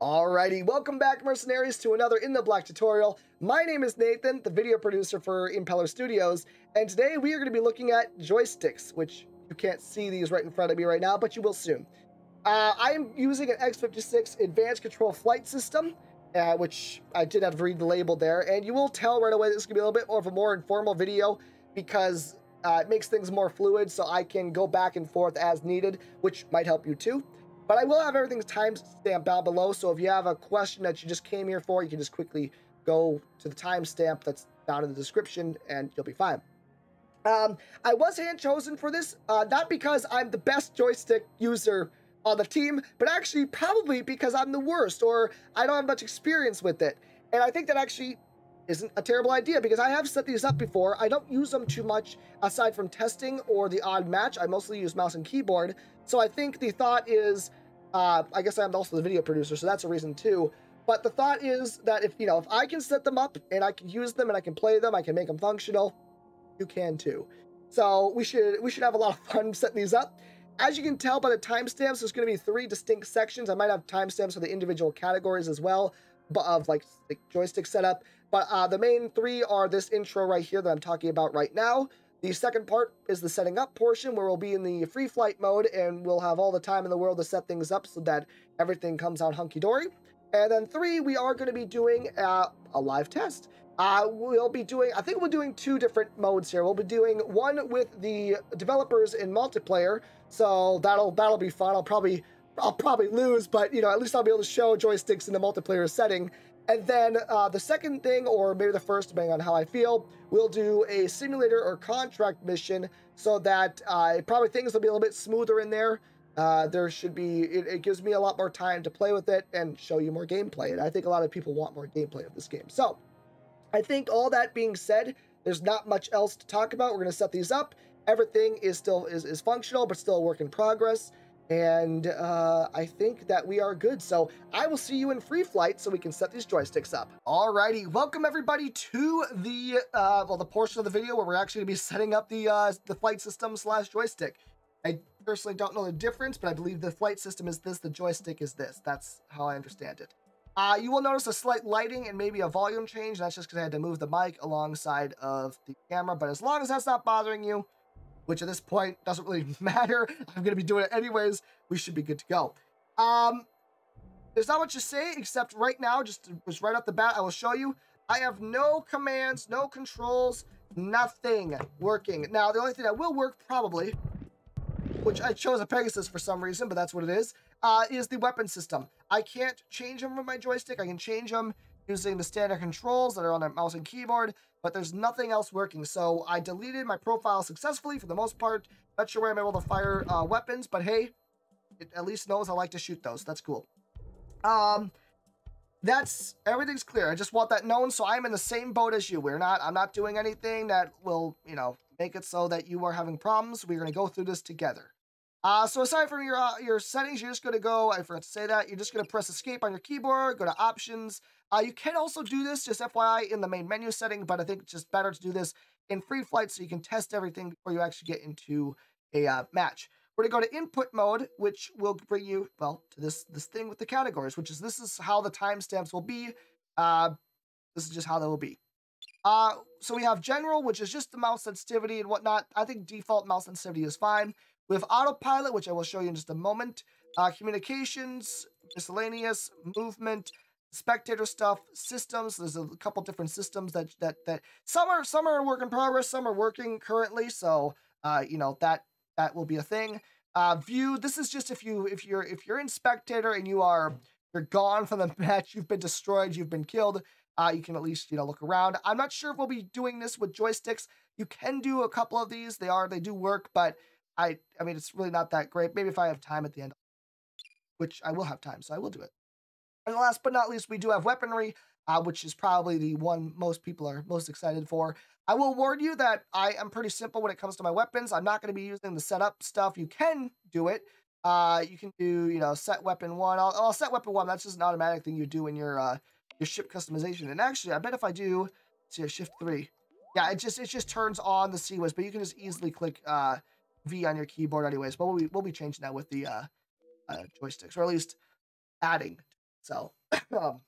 Alrighty, welcome back mercenaries to another In the Black tutorial. My name is Nathan, the video producer for Impeller Studios, and today we are going to be looking at joysticks, which you can't see these right in front of me right now, but you will soon. Uh, I am using an X56 Advanced Control Flight System, uh, which I did have to read the label there, and you will tell right away this is going to be a little bit more of a more informal video because uh, it makes things more fluid so I can go back and forth as needed, which might help you too. But I will have everything's time stamped down below, so if you have a question that you just came here for, you can just quickly go to the timestamp that's down in the description, and you'll be fine. Um, I was hand chosen for this, uh, not because I'm the best joystick user on the team, but actually probably because I'm the worst or I don't have much experience with it. And I think that actually isn't a terrible idea because I have set these up before. I don't use them too much aside from testing or the odd match. I mostly use mouse and keyboard. So I think the thought is uh, I guess I'm also the video producer, so that's a reason too. But the thought is that if you know if I can set them up and I can use them and I can play them, I can make them functional. You can too. So we should we should have a lot of fun setting these up. As you can tell by the timestamps, there's going to be three distinct sections. I might have timestamps for the individual categories as well, but of like, like joystick setup. But uh, the main three are this intro right here that I'm talking about right now. The second part is the setting up portion where we'll be in the free flight mode and we'll have all the time in the world to set things up so that everything comes out hunky-dory. And then three, we are going to be doing uh, a live test. Uh, we'll be doing, I think we're doing two different modes here. We'll be doing one with the developers in multiplayer, so that'll that'll be fun. I'll probably I'll probably lose, but you know at least I'll be able to show joysticks in the multiplayer setting. And then uh, the second thing, or maybe the first, depending on how I feel, we'll do a simulator or contract mission so that uh, probably things will be a little bit smoother in there. Uh, there should be, it, it, gives me a lot more time to play with it and show you more gameplay. And I think a lot of people want more gameplay of this game. So I think all that being said, there's not much else to talk about. We're going to set these up. Everything is still is, is functional, but still a work in progress. And uh, I think that we are good. So I will see you in free flight so we can set these joysticks up. Alrighty, welcome everybody to the, uh, well, the portion of the video where we're actually gonna be setting up the, uh, the flight system slash joystick. I personally don't know the difference, but I believe the flight system is this, the joystick is this. That's how I understand it. Uh, you will notice a slight lighting and maybe a volume change. That's just because I had to move the mic alongside of the camera. But as long as that's not bothering you, which at this point doesn't really matter. I'm going to be doing it anyways. We should be good to go. Um, there's not much to say except right now, just, just right off the bat, I will show you. I have no commands, no controls, nothing working. Now, the only thing that will work probably, which I chose a Pegasus for some reason, but that's what it is, uh, is the weapon system. I can't change them with my joystick. I can change them using the standard controls that are on the mouse and keyboard, but there's nothing else working. So I deleted my profile successfully for the most part. Not sure where I'm able to fire uh, weapons, but hey, it at least knows I like to shoot those. That's cool. Um, that's everything's clear. I just want that known, so I'm in the same boat as you. We're not. I'm not doing anything that will, you know, make it so that you are having problems. We're gonna go through this together. Uh, so aside from your uh, your settings, you're just gonna go. I forgot to say that. You're just gonna press Escape on your keyboard. Go to Options. Uh, you can also do this, just FYI, in the main menu setting, but I think it's just better to do this in free flight so you can test everything before you actually get into a uh, match. We're going to go to input mode, which will bring you, well, to this this thing with the categories, which is this is how the timestamps will be. Uh, this is just how they will be. Uh, so we have general, which is just the mouse sensitivity and whatnot. I think default mouse sensitivity is fine. We have autopilot, which I will show you in just a moment. Uh, communications, miscellaneous, movement, spectator stuff, systems. There's a couple different systems that that that some are some are work in progress, some are working currently. So uh, you know that that will be a thing. Uh, view. This is just if you if you're if you're in spectator and you are you're gone from the match, you've been destroyed, you've been killed. Uh, you can at least you know look around. I'm not sure if we'll be doing this with joysticks. You can do a couple of these. They are they do work, but I I mean it's really not that great. Maybe if I have time at the end, which I will have time, so I will do it. And last but not least, we do have weaponry, uh, which is probably the one most people are most excited for. I will warn you that I am pretty simple when it comes to my weapons. I'm not going to be using the setup stuff. You can do it. Uh, you can do, you know, set weapon one. I'll, I'll set weapon one. That's just an automatic thing you do in your uh, your ship customization. And actually, I bet if I do, see, shift three. Yeah, it just it just turns on the CIWS, but you can just easily click uh, V on your keyboard anyways. But we'll be, we'll be changing that with the uh, uh, joysticks, or at least adding So, um,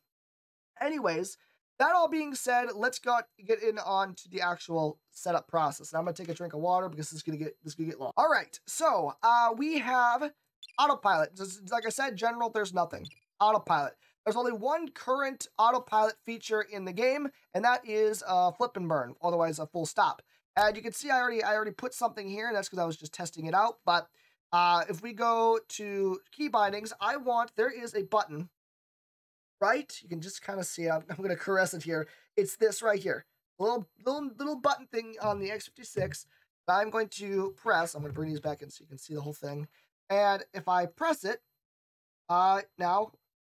anyways, that all being said, let's go get in on to the actual setup process. And I'm gonna take a drink of water because this is gonna get this is gonna get long. All right, so uh, we have autopilot. Just, like I said, general, there's nothing. Autopilot. There's only one current autopilot feature in the game, and that is uh, flip and burn, otherwise a full stop. And you can see I already I already put something here, and that's because I was just testing it out. But uh, if we go to key bindings, I want there is a button, right? You can just kind of see. I'm, I'm going to caress it here. It's this right here, little little little button thing on the X56. I'm going to press. I'm going to bring these back in so you can see the whole thing. And if I press it, uh, now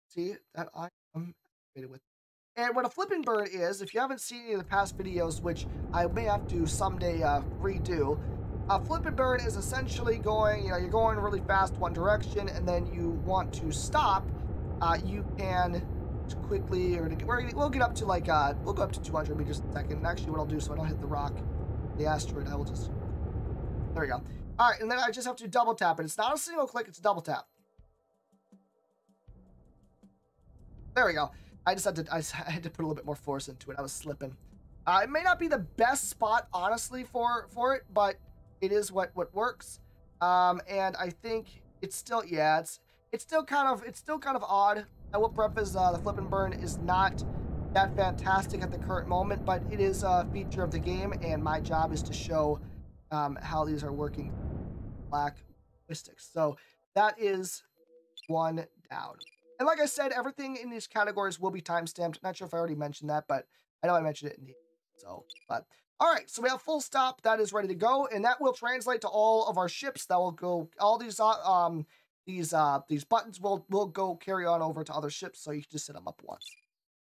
see that I am with. And what a flip and burn is, if you haven't seen any of the past videos, which I may have to someday uh, redo, a flip and burn is essentially going, you know, you're going really fast one direction, and then you want to stop. Uh, you can quickly, or we'll get up to like, uh, we'll go up to 200 meters a second. And actually, what I'll do so I don't hit the rock, the asteroid, I will just, there we go. All right, and then I just have to double tap it. It's not a single click, it's a double tap. There we go. I just had to, I, had to put a little bit more force into it. I was slipping. Uh, it may not be the best spot, honestly, for for it, but it is what what works. Um, and I think it's still, yeah, it's it's still kind of it's still kind of odd. I will preface uh, the flip and burn is not that fantastic at the current moment, but it is a feature of the game, and my job is to show um, how these are working black linguistics. So that is one down. And like I said, everything in these categories will be timestamped. Not sure if I already mentioned that, but I know I mentioned it in the so. But all right, so we have full stop. That is ready to go, and that will translate to all of our ships. That will go. All these uh, um these uh these buttons will will go carry on over to other ships, so you can just set them up once.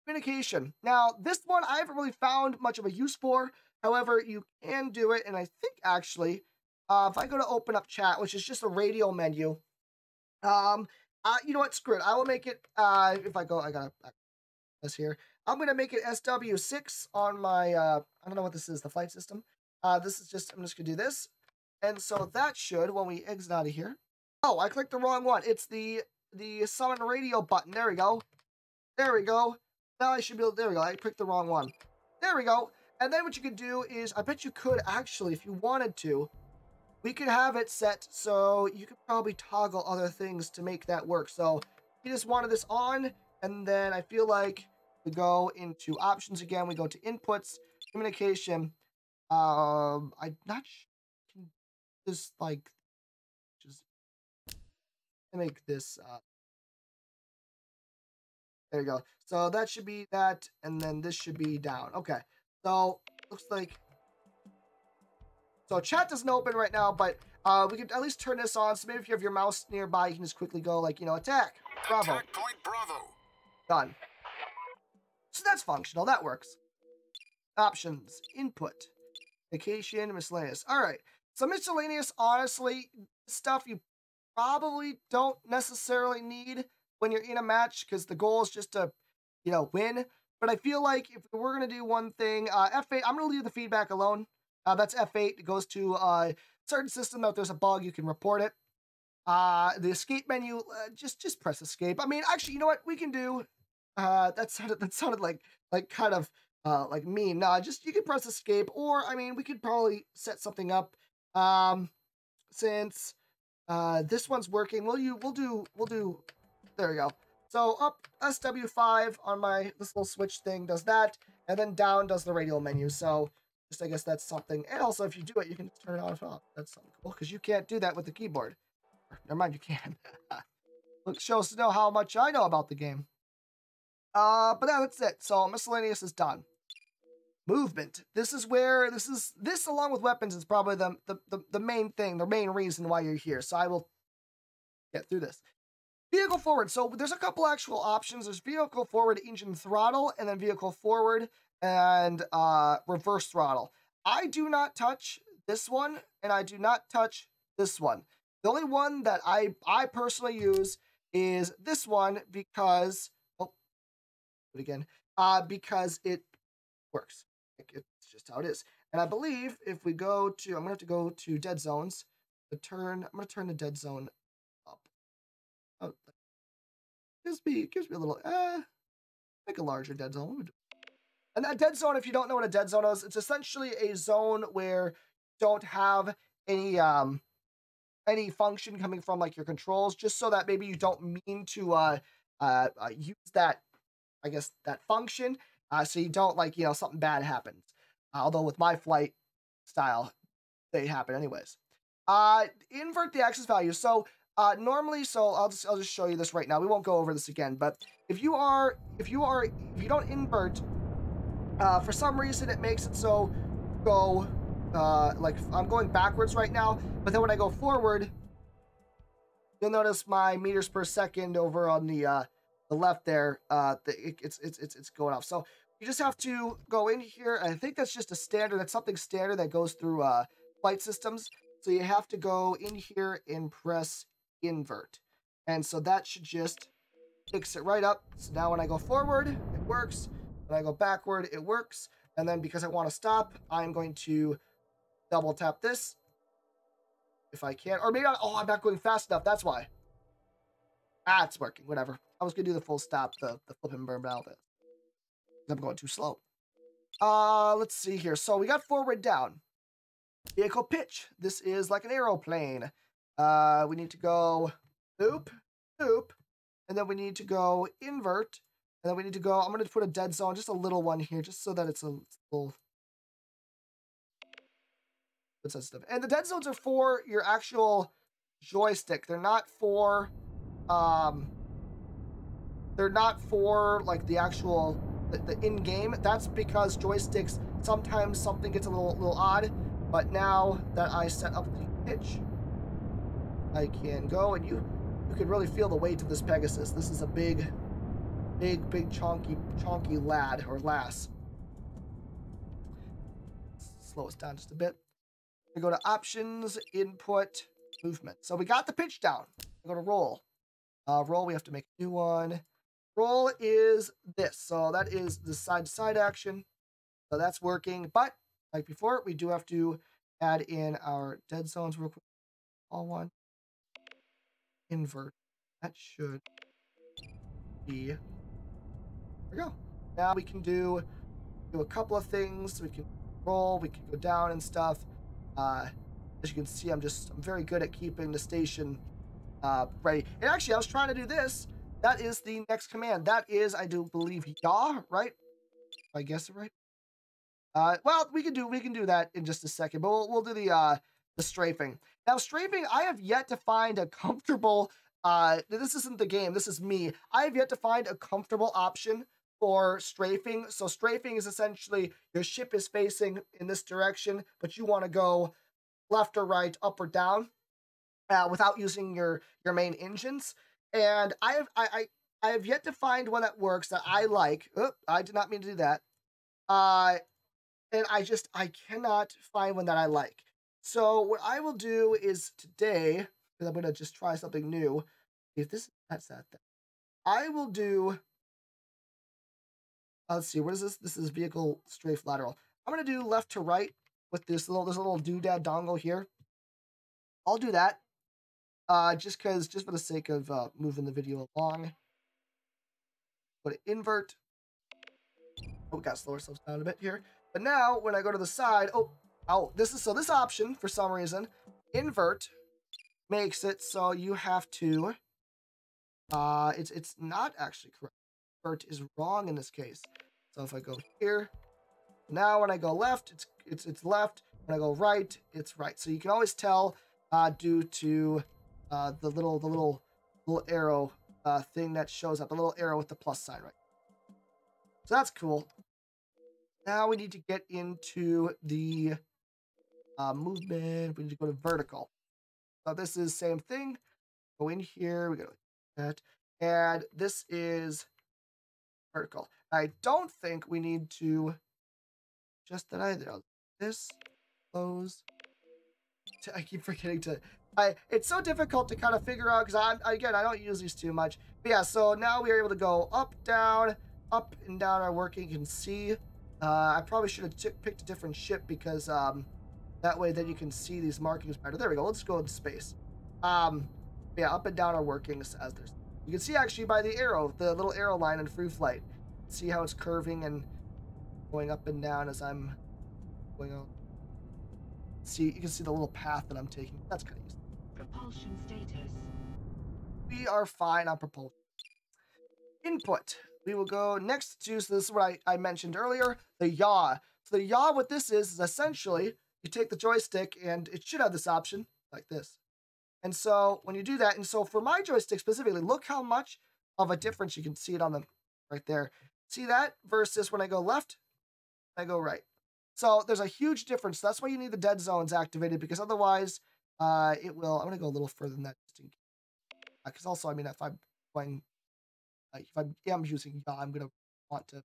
Communication. Now this one I haven't really found much of a use for. However, you can do it, and I think actually, uh, if I go to open up chat, which is just a radio menu, um, uh, you know what? Screw it. I will make it. Uh, if I go, I gotta this here. I'm gonna make it SW6 on my. Uh, I don't know what this is. The flight system. Uh, this is just. I'm just gonna do this, and so that should when we exit out of here. Oh, I clicked the wrong one. It's the the summon radio button. There we go. There we go. Now I should be able. There we go. I clicked the wrong one. There we go. And then what you could do is, I bet you could actually, if you wanted to, we could have it set so you could probably toggle other things to make that work. So you just wanted this on, and then I feel like we go into options again. We go to inputs, communication. Um, I'm not sure. Just like, just make this. Uh, there you go. So that should be that, and then this should be down. Okay. So looks like so chat doesn't open right now, but uh, we can at least turn this on. So maybe if you have your mouse nearby, you can just quickly go like, you know, attack. Bravo. Attack point Bravo. Done. So that's functional. That works. Options. Input. Vacation. Miscellaneous. All right. So miscellaneous, honestly, stuff you probably don't necessarily need when you're in a match because the goal is just to, you know, win. But I feel like if we're going to do one thing, uh, F8, I'm going to leave the feedback alone. Uh, that's F8. It goes to a uh, certain system. If there's a bug, you can report it. Uh, the escape menu, uh, just just press escape. I mean, actually, you know what we can do? Uh, that sounded that sounded like like kind of uh like mean. No, just you can press escape, or I mean, we could probably set something up. Um, since uh this one's working, we'll you we'll do we'll do. There we go. So up SW5 on my this little switch thing does that, and then down does the radial menu. So I guess that's something. And also, if you do it, you can turn it on and off. That's something cool because you can't do that with the keyboard. Never mind, you can. Look, shows to know how much I know about the game. Uh, but that's it. So miscellaneous is done. Movement. This is where this is this along with weapons is probably the, the the the main thing, the main reason why you're here. So I will get through this. Vehicle forward. So there's a couple actual options. There's vehicle forward, engine throttle, and then vehicle forward and uh, reverse throttle. I do not touch this one, and I do not touch this one. The only one that I I personally use is this one because oh, it again uh, because it works. It's just how it is. And I believe if we go to, I'm gonna have to go to dead zones. The turn, I'm gonna turn the dead zone up. Oh, gives me gives me a little uh make a larger dead zone. And that dead zone, if you don't know what a dead zone is, it's essentially a zone where you don't have any um any function coming from like your controls, just so that maybe you don't mean to uh uh, uh use that I guess that function, uh, so you don't like you know something bad happens. Uh, although with my flight style, they happen anyways. Uh, invert the axis value. So uh, normally, so I'll just I'll just show you this right now. We won't go over this again, but if you are if you are if you don't invert, uh, for some reason it makes it so go uh, like I'm going backwards right now, but then when I go forward, you'll notice my meters per second over on the uh, the left there, uh, the, it, it's it's it's going off. So you just have to go in here. I think that's just a standard. That's something standard that goes through uh, flight systems. So you have to go in here and press invert. And so that should just fix it right up. So now when I go forward, it works. When I go backward, it works. And then because I want to stop, I'm going to double tap this if I can. Or maybe, I, oh, I'm not going fast enough. That's why. Ah, it's working. Whatever. I was going to do the full stop, the, the flip and burn bit. I'm going too slow. Uh, let's see here. So we got forward down. Vehicle pitch. This is like an aeroplane. Uh, we need to go loop, loop, and then we need to go invert, and then we need to go, I'm going to put a dead zone, just a little one here, just so that it's a little sensitive. And the dead zones are for your actual joystick. They're not for, um, they're not for like the actual the, the in-game. That's because joysticks sometimes something gets a little little odd. But now that I set up the pitch, I can go and you you can really feel the weight of this Pegasus. This is a big, big, big chonky chonky lad or lass. Slow us down just a bit. We go to options, input, movement. So we got the pitch down. We go to roll. Uh, roll, we have to make a new one. Roll is this. So that is the side-to-side -side action. So that's working. But like before, we do have to add in our dead zones real quick. All one. Invert. That should be. We go. Now we can do do a couple of things. We can roll. We can go down and stuff. Uh, as you can see, I'm just I'm very good at keeping the station uh, ready. And actually, I was trying to do this. That is the next command. That is, I do believe, yaw, right? I guess it right. Uh, well, we can do we can do that in just a second, but we'll, we'll do the uh, the strafing. Now, strafing, I have yet to find a comfortable. Uh, this isn't the game. This is me. I have yet to find a comfortable option for strafing. So strafing is essentially your ship is facing in this direction, but you want to go left or right, up or down, uh, without using your your main engines. And I have I, I I have yet to find one that works that I like. Oh, I did not mean to do that. Uh, and I just I cannot find one that I like. So what I will do is today, because I'm gonna just try something new. If this that's that, thing. I will do. Let's see, what is this? This is vehicle strafe lateral. I'm gonna do left to right with this little this little doodad dongle here. I'll do that. Uh, just because, just for the sake of uh, moving the video along. Put invert. Oh, we got to slow ourselves down a bit here. But now, when I go to the side, oh, oh, this is, so this option, for some reason, invert, makes it so you have to, uh, it's, it's not actually correct. Invert is wrong in this case. So if I go here, now when I go left, it's, it's, it's left. When I go right, it's right. So you can always tell, uh, due to uh, the little the little little arrow uh, thing that shows up, the little arrow with the plus sign right. So that's cool. Now we need to get into the uh, movement. We need to go to vertical. So this is same thing. Go in here. We go that, and this is I don't think we need to just that either. This close. I keep forgetting to I, it's so difficult to kind of figure out because I again I don't use these too much. But yeah, so now we are able to go up, down, up and down are working. You can see. Uh, I probably should have picked a different ship because um, that way then you can see these markings better. There we go. Let's go into space. Um, yeah, up and down are working as there's You can see actually by the arrow, the little arrow line in free flight. See how it's curving and going up and down as I'm going on. See, you can see the little path that I'm taking. That's kind of useful. Propulsion status. We are fine on propulsion. Input. We will go next to, so this is what I, I mentioned earlier, the yaw. So the yaw, what this is, is essentially you take the joystick and it should have this option like this. And so when you do that, and so for my joystick specifically, look how much of a difference you can see it on them right there. See that versus when I go left, I go right. So there's a huge difference. That's why you need the dead zones activated because otherwise uh, it will, I'm going to go a little further than that just in case. because uh, also, I mean, if I'm going, like if I am using yaw, I'm going to want to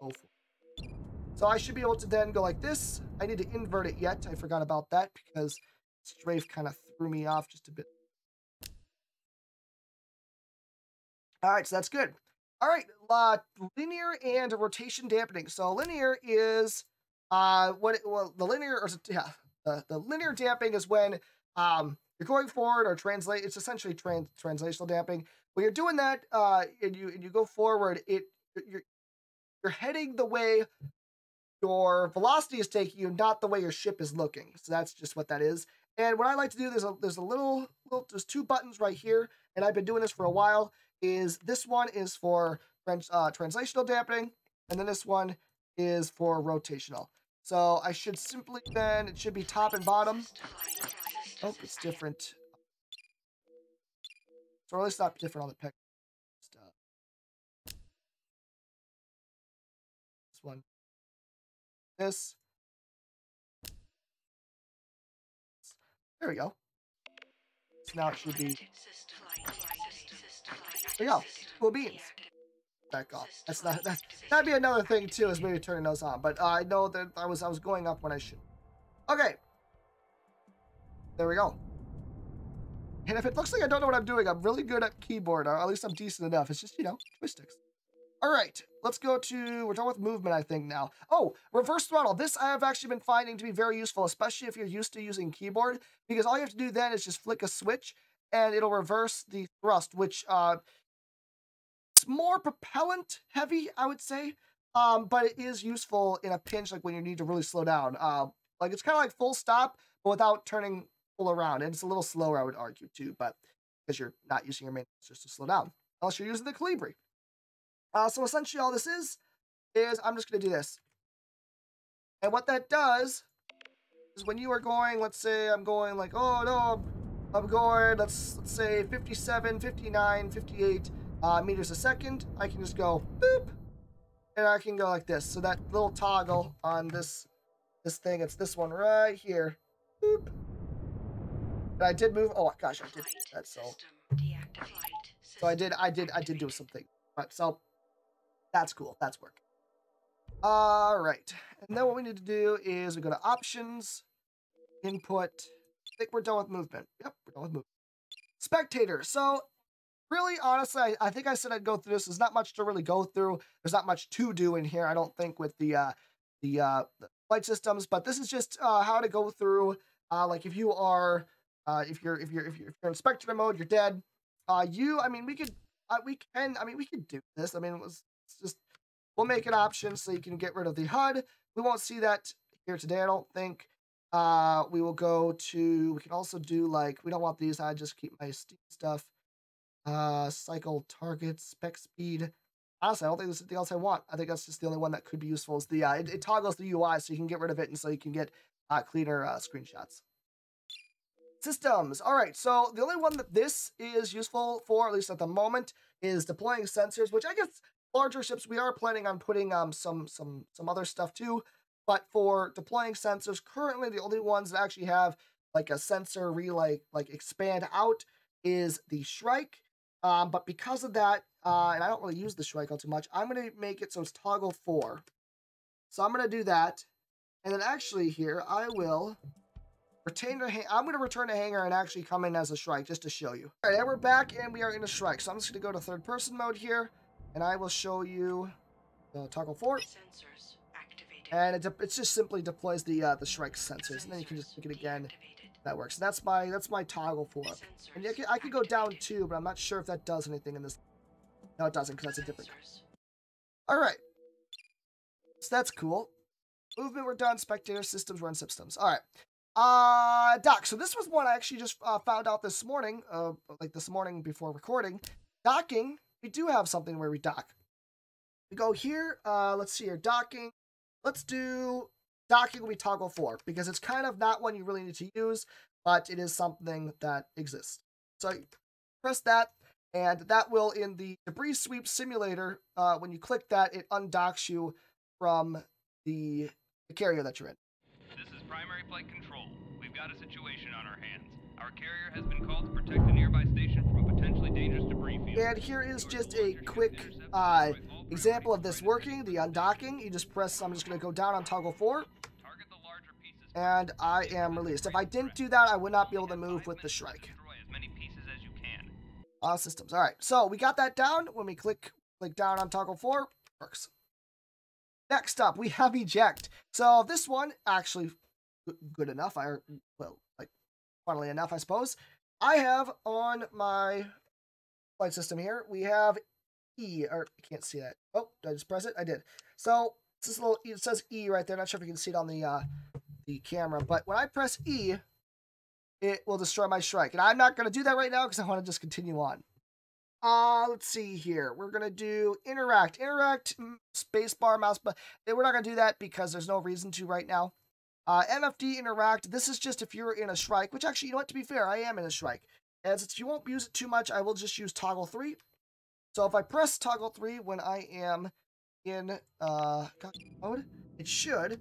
go for it. So I should be able to then go like this. I need to invert it yet. I forgot about that because strafe kind of threw me off just a bit. All right, so that's good. All right, uh, linear and rotation dampening. So linear is uh what it, well the linear or yeah the, the linear damping is when um you're going forward or translate. It's essentially trans translational damping. When you're doing that uh and you and you go forward, it you're you're heading the way your velocity is taking you, not the way your ship is looking. So that's just what that is. And what I like to do, there's a there's a little, little there's two buttons right here, and I've been doing this for a while. Is this one is for uh, translational dampening, and then this one is for rotational. So I should simply then it should be top and bottom. Oh, it's different. So at least not different on the pick. This one. This. There we go. So now it should be. There we go. Cool beans. Back off. That's not that. That'd be another thing too, is maybe turning those on. But uh, I know that I was I was going up when I should. Okay. There we go. And if it looks like I don't know what I'm doing, I'm really good at keyboard, or at least I'm decent enough. It's just, you know, joysticks. All right, let's go to, we're done with movement, I think, now. Oh, reverse throttle. This I have actually been finding to be very useful, especially if you're used to using keyboard, because all you have to do then is just flick a switch, and it'll reverse the thrust, which uh, it's more propellant heavy, I would say, um, but it is useful in a pinch, like when you need to really slow down. Uh, like it's kind of like full stop, but without turning full around, and it's a little slower, I would argue, too, but because you're not using your main just to slow down, unless you're using the Colibri. Uh, so essentially all this is, is I'm just going to do this. And what that does is when you are going, let's say I'm going like, oh no, I'm going, let's, let's say 57, 59, 58 uh, meters a second, I can just go boop, and I can go like this. So that little toggle on this this thing, it's this one right here. Boop. And I did move. Oh gosh, I did that. So, so I did. I did. I did do something. But so that's cool. That's work. All right. And then what we need to do is we go to options, input. I think we're done with movement. Yep, we're done with movement. Spectator. So really, honestly, I, I, think I said I'd go through this. There's not much to really go through. There's not much to do in here, I don't think, with the uh, the, uh, the flight systems. But this is just uh, how to go through. Uh, like if you are, uh, if you're if you're if you're, if you're in spectator mode, you're dead. Uh, you, I mean, we could, uh, we can, I mean, we could do this. I mean, it was it's just, we'll make an option so you can get rid of the HUD. We won't see that here today, I don't think. Uh, we will go to, we can also do like, we don't want these, I just keep my stuff. Uh, cycle target, spec speed. Honestly, I don't think there's anything else I want. I think that's just the only one that could be useful is the, uh, it, it toggles the UI so you can get rid of it and so you can get uh, cleaner uh, screenshots. Systems. All right, so the only one that this is useful for, at least at the moment, is deploying sensors, which I guess larger ships, we are planning on putting um some some some other stuff too. But for deploying sensors, currently the only ones that actually have like a sensor relay like expand out is the Shrike. Um, but because of that, uh, and I don't really use the Shrike all too much, I'm gonna make it so it's toggle four. So I'm gonna do that, and then actually here I will retain the I'm gonna return the hangar and actually come in as a Shrike just to show you. All right, and we're back and we are in a Shrike. So I'm just gonna go to third person mode here and I will show you the toggle four. And it, it just simply deploys the uh, the Shrike sensors, and then you can just pick it again That works. That's my that's my toggle for. And I could, I could go down too, but I'm not sure if that does anything in this. No, it doesn't because that's a different. All right. So that's cool. Movement, we're done. Spectator systems, run systems. All right. Uh, dock. So this was one I actually just uh, found out this morning, uh, like this morning before recording. Docking, we do have something where we dock. We go here. Uh, let's see here. Docking. Let's do docking we toggle for because it's kind of not one you really need to use, but it is something that exists. So press that, and that will in the debris sweep simulator. Uh, when you click that, it undocks you from the, the carrier that you're in. This is primary flight control. We've got a situation on our hands. Our carrier has been called to protect a nearby station And here is just a quick uh, example of this working, the undocking. You just press, I'm just going to go down on toggle 4, Target the larger pieces. and I am released. If I didn't do that, I would not be able to move with the Shrike. Destroy as many pieces as you can. Uh, systems. All right, so we got that down. When we click click down on toggle 4, works. Next up, we have eject. So this one, actually good enough. I, well, like, funnily enough, I suppose. I have on my flight system here, we have E, or I can't see that. Oh, did I just press it? I did. So this little, it says E right there. Not sure if you can see it on the, uh, the camera, but when I press E, it will destroy my Shrike. And I'm not going to do that right now because I want to just continue on. Uh, let's see here. We're going to do interact. Interact, mm, spacebar, mouse, but we're not going to do that because there's no reason to right now. Uh, MFD interact. This is just if you're in a Shrike, which actually, you know what, to be fair, I am in a Shrike. As if you won't use it too much, I will just use toggle 3. So if I press toggle 3 when I am in uh, mode, it should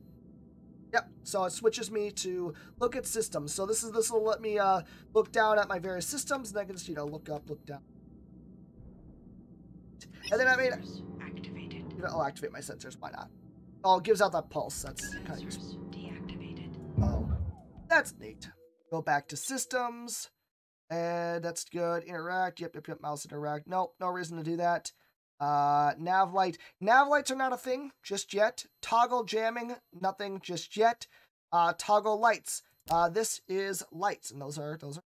Yep. So it switches me to look at systems. So this is this will let me uh, look down at my various systems, and I can just you know look up, look down, and then I mean activated. you know, I'll activate my sensors. Why not? Oh, it gives out that pulse. That's kind of useful. Sensors deactivated. Oh, that's neat. Go back to systems, and that's good. Interact. Yep, yep, yep. Mouse interact. Nope, no reason to do that. Uh, nav light. Nav lights are not a thing just yet. Toggle jamming, nothing just yet. Uh, toggle lights. Uh, this is lights, and those are those are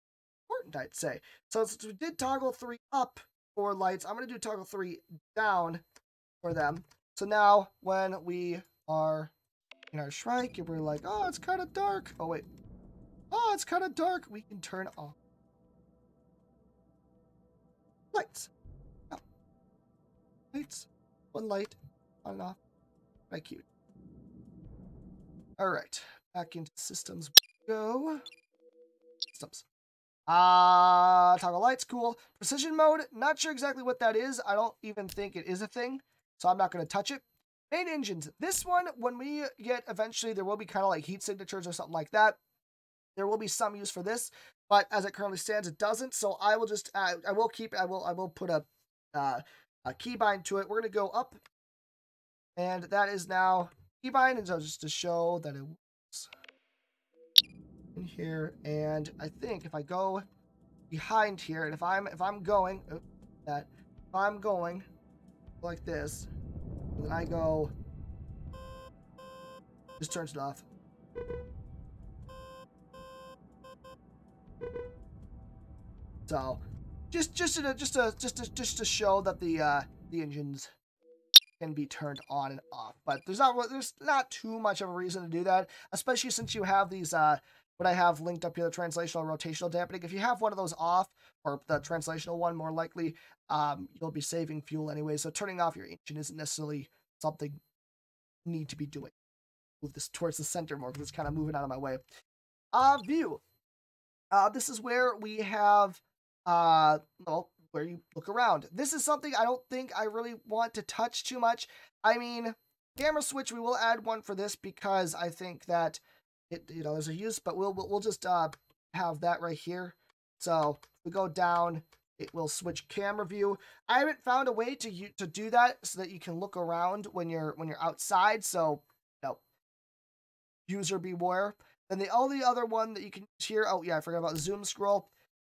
important, I'd say. So since we did toggle three up for lights, I'm gonna do toggle three down for them. So now when we are in our shrike, and we're like, oh, it's kind of dark. Oh wait, oh, it's kind of dark. We can turn off lights. Oh. Lights. One light. On and off. Very cute. All right, back into systems. Go. Systems. Uh, toggle lights, cool. Precision mode, not sure exactly what that is. I don't even think it is a thing, so I'm not going to touch it. Main engines. This one, when we get eventually, there will be kind of like heat signatures or something like that. There will be some use for this, but as it currently stands, it doesn't. So I will just, I will keep, I will, I will put a, uh, a keybind to it. We're gonna go up, and that is now keybind, and so just to show that it works in here. And I think if I go behind here, and if I'm if I'm going oh, that if I'm going like this, and then I go, just turns it off. So, just just to just to just to just to show that the uh the engines can be turned on and off. But there's not there's not too much of a reason to do that, especially since you have these uh what I have linked up here, the translational rotational dampening. If you have one of those off, or the translational one more likely, um, you'll be saving fuel anyway. So turning off your engine isn't necessarily something you need to be doing. Move this towards the center more because it's kind of moving out of my way. Uh, view. Uh, this is where we have, uh, well, where you look around. This is something I don't think I really want to touch too much. I mean, camera switch, we will add one for this because I think that it, you know, there's a use, but we'll, we'll, just, uh, have that right here. So we go down, it will switch camera view. I haven't found a way to u- to do that so that you can look around when you're when you're outside. So, you know, user beware. Then the only other one that you can here, oh yeah, I forgot about zoom scroll.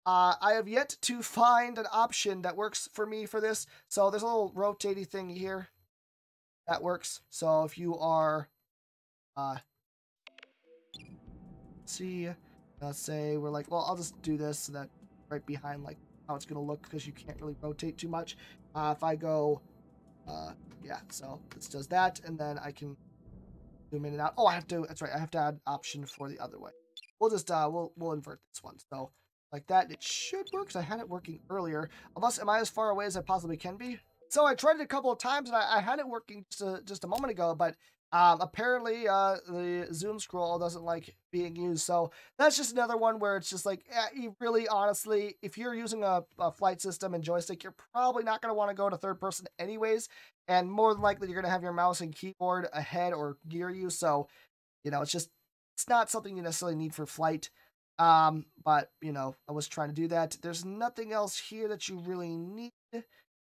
Uh, I have yet to find an option that works for me for this. So there's a little rotating thing here that works. So if you are, uh, see, let's say we're like, well, I'll just do this so that right behind like how it's gonna look because you can't really rotate too much. Uh, if I go, uh, yeah, so this does that, and then I can zoom in and out. Oh, I have to. That's right. I have to add option for the other way. We'll just uh, we'll we'll invert this one. So like that, it should work. Cause I had it working earlier. Unless, am I as far away as I possibly can be? So I tried it a couple of times and I, I had it working just a, just a moment ago, but um, apparently, uh, the zoom scroll doesn't like being used. So that's just another one where it's just like, eh, you really, honestly, if you're using a, a flight system and joystick, you're probably not going to want to go to third person anyways. And more than likely, you're going to have your mouse and keyboard ahead or near you. So, you know, it's just, it's not something you necessarily need for flight. Um, but, you know, I was trying to do that. There's nothing else here that you really need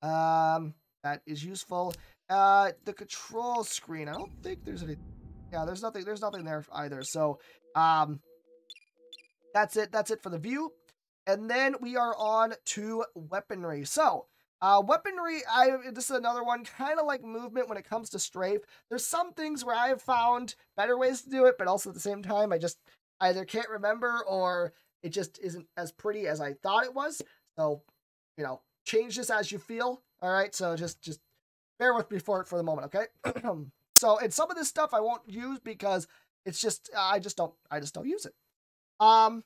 um, that is useful. Uh, the control screen. I don't think there's any. Yeah, there's nothing. There's nothing there either. So, um, that's it. That's it for the view. And then we are on to weaponry. So, uh, weaponry. I this is another one, kind of like movement when it comes to strafe. There's some things where I have found better ways to do it, but also at the same time, I just either can't remember or it just isn't as pretty as I thought it was. So, you know, change this as you feel. All right. So just just bear with me for it for the moment, okay? so, and some of this stuff I won't use because it's just I just don't I just don't use it. Um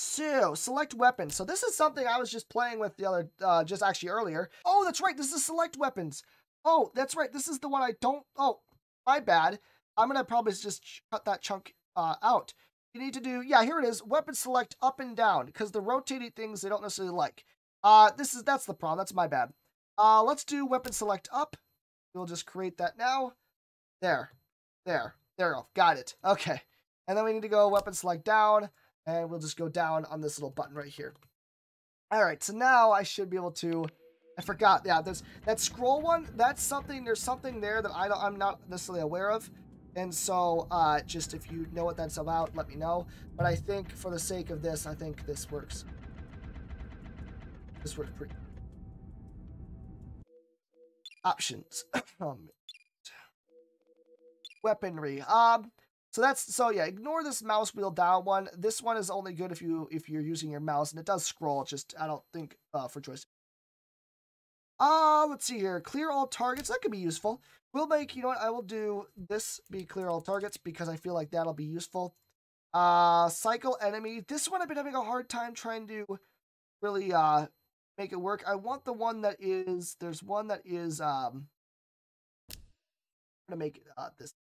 so, select weapons. So this is something I was just playing with the other uh just actually earlier. Oh, that's right. This is select weapons. Oh, that's right. This is the one I don't Oh, my bad. I'm going to probably just cut that chunk uh out. You need to do Yeah, here it is. Weapon select up and down because the rotating things they don't necessarily like. Uh this is that's the problem. That's my bad. Uh, let's do weapon select up. We'll just create that now. There. There. There we go. Got it. Okay. And then we need to go weapon select down. And we'll just go down on this little button right here. Alright, so now I should be able to... I forgot. Yeah, there's that scroll one. That's something. There's something there that I don't, I'm not necessarily aware of. And so, uh, just if you know what that's about, let me know. But I think for the sake of this, I think this works. This works pretty options. um, weaponry. Um, so that's so yeah. Ignore this mouse wheel down one. This one is only good if you if you're using your mouse, and it does scroll. Just I don't think uh, for joystick. Uh, let's see here. Clear all targets. That could be useful. We'll make, you know what, I will do this be clear all targets because I feel like that'll be useful. Uh, cycle enemy. This one I've been having a hard time trying to really uh make it work. I want the one that is, there's one that is, um, I'm gonna make uh, this.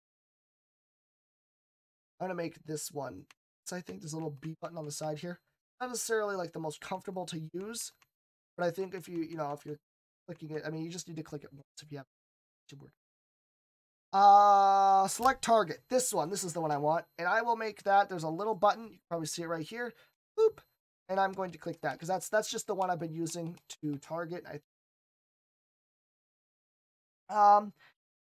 I'm gonna make this one. So I think there's a little B button on the side here. Not necessarily like the most comfortable to use, but I think if you, you know, if you're clicking it, I mean, you just need to click it once if you have work. Uh, select target. This one. This is the one I want, and I will make that. There's a little button. You can probably see it right here. Boop and I'm going to click that because that's that's just the one I've been using to target. I um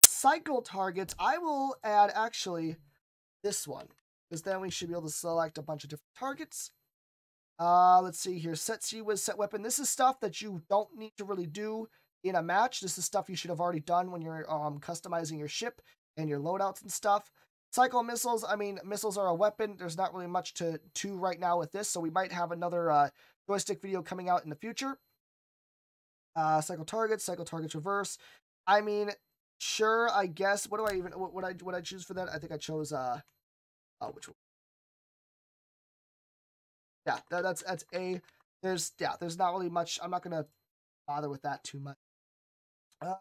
cycle targets. I will add actually this one because then we should be able to select a bunch of different targets. Uh, let's see here. Set CIWS, set weapon. This is stuff that you don't need to really do in a match. This is stuff you should have already done when you're um, customizing your ship and your loadouts and stuff. Cycle missiles, I mean, missiles are a weapon. There's not really much to, to right now with this, so we might have another uh, joystick video coming out in the future. Uh, cycle targets, cycle targets reverse. I mean, sure, I guess. What do I even, what would I, what I choose for that? I think I chose, uh, oh, which one? Yeah, that, that's, that's A. There's, yeah, there's not really much. I'm not to bother with that too much.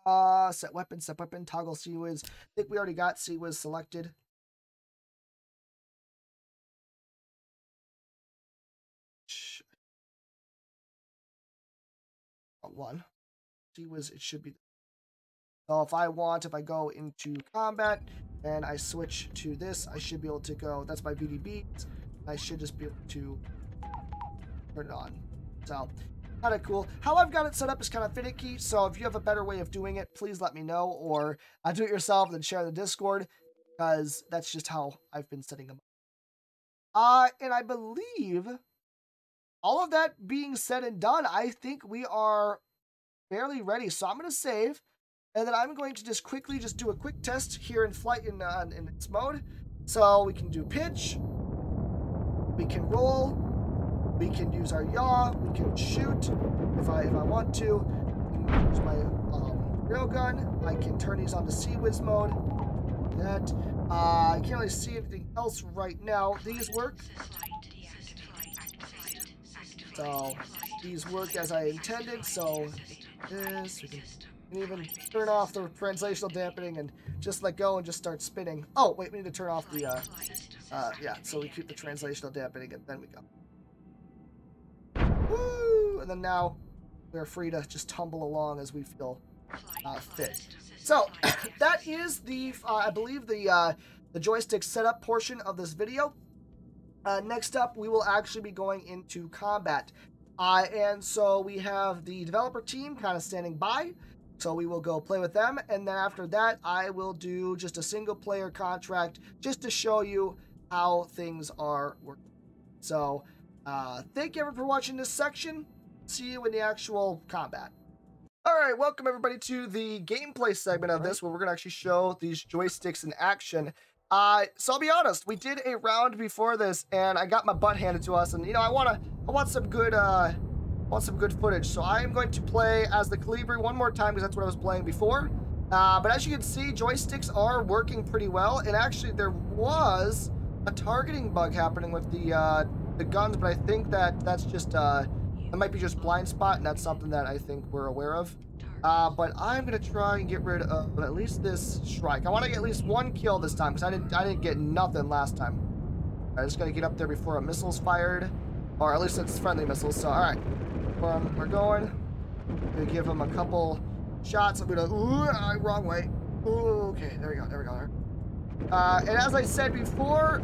Uh, set weapon, set weapon, toggle CIWS. I think we already got CIWS selected. one. CIWS, it should be. So if I want, if I go into combat and I switch to this, I should be able to go, that's my VDB. I should just be able to on. So kind of cool. How I've got it set up is kind of finicky, so if you have a better way of doing it, please let me know, or uh, do it yourself and share the Discord, because that's just how I've been setting them up. Uh, and I believe all of that being said and done, I think we are fairly ready. So I'm going to save, and then I'm going to just quickly just do a quick test here in flight in, uh, in its mode. So we can do pitch. we can roll, we can use our yaw, we can shoot if I if I want to. Use my um, railgun. I can turn these on to CIWS mode. That uh, I can't really see anything else right now. These work. So these work as I intended. So this we can, even turn off the translational dampening and just let go and just start spinning. Oh wait, we need to turn off the. Uh, uh, yeah, so we keep the translational dampening and then we go. Woo! And then now we're free to just tumble along as we feel uh, fit. So that is the, uh, I believe the uh, the joystick setup portion of this video. Uh, next up, we will actually be going into combat. Uh, and so we have the developer team kind of standing by. So we will go play with them. And then after that, I will do just a single player contract just to show you how things are working. So uh, thank you everyone for watching this section. See you in the actual combat. All right, welcome everybody to the gameplay segment of this, where we're gonna actually show these joysticks in action. Uh, so I'll be honest, we did a round before this, and I got my butt handed to us, and you know I wanna, I want some good, uh, want some good footage. So I am going to play as the Colibri one more time because that's what I was playing before. Uh, but as you can see, joysticks are working pretty well, and actually there was a targeting bug happening with the uh, the guns, but I think that that's just uh, it might be just blind spot, and that's something that I think we're aware of. Uh, but I'm gonna try and get rid of at least this Shrike. I want to get at least one kill this time because I didn't I didn't get nothing last time. I just gotta get up there before a missile's fired, or at least it's friendly missiles. So all right, um, we're going. Gonna give him a couple shots. I'm gonna ooh, uh, wrong way. Ooh, okay, there we go, there we go. There. Uh, and as I said before,